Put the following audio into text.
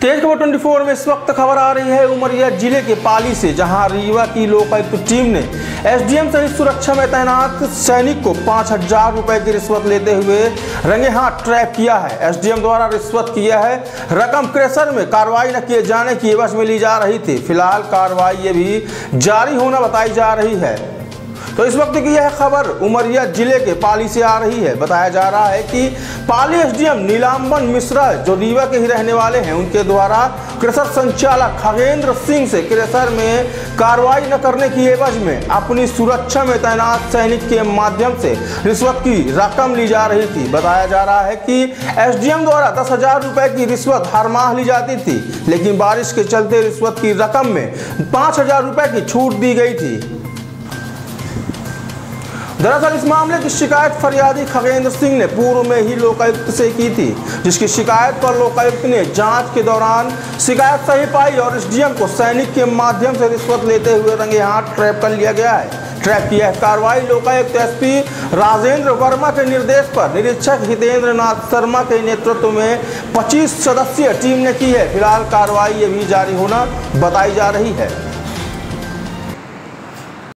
तेज खबर 24 में इस वक्त खबर आ रही है उमरिया ज़िले के पाली से, जहाँ रीवा की लोकायुक्त टीम ने एसडीएम सहित सुरक्षा में तैनात सैनिक को पाँच हज़ार रुपए की रिश्वत लेते हुए रंगे हाथ ट्रैप किया है। एसडीएम द्वारा रिश्वत किया है। रकम क्रेशर में कार्रवाई न किए जाने की एवज में ली जा रही थी। फ़िलहाल कार्रवाई ये भी जारी होना बताई जा रही है। तो इस वक्त की यह खबर उमरिया ज़िले के पाली से आ रही है। बताया जा रहा है कि पाली एसडीएम नीलाम्बन मिश्रा, जो रीवा के ही रहने वाले हैं, उनके द्वारा कृषक संचालक खगेंद्र सिंह से कृषर में कार्रवाई न करने की एवज में अपनी सुरक्षा में तैनात सैनिक के माध्यम से रिश्वत की रकम ली जा रही थी। बताया जा रहा है कि एसडीएम द्वारा दस हज़ार रुपए की रिश्वत हर माह ली जाती थी, लेकिन बारिश के चलते रिश्वत की रकम में पाँच हज़ार रुपए की छूट दी गई थी। दरअसल इस मामले की शिकायत फरियादी खगेंद्र सिंह ने पूर्व में ही लोकायुक्त से की थी, जिसकी शिकायत पर लोकायुक्त ने जाँच के दौरान शिकायत सही पाई और एसडीएम को सैनिक के माध्यम से रिश्वत लेते हुए रंगे हाथ ट्रैप कर लिया गया है। ट्रैप की यह कार्रवाई लोकायुक्त एसपी राजेंद्र वर्मा के निर्देश पर निरीक्षक हितेंद्र नाथ शर्मा के नेतृत्व में 25 सदस्यीय टीम ने की है। फ़िलहाल कार्रवाई ये भी जारी होना बताई जा रही है।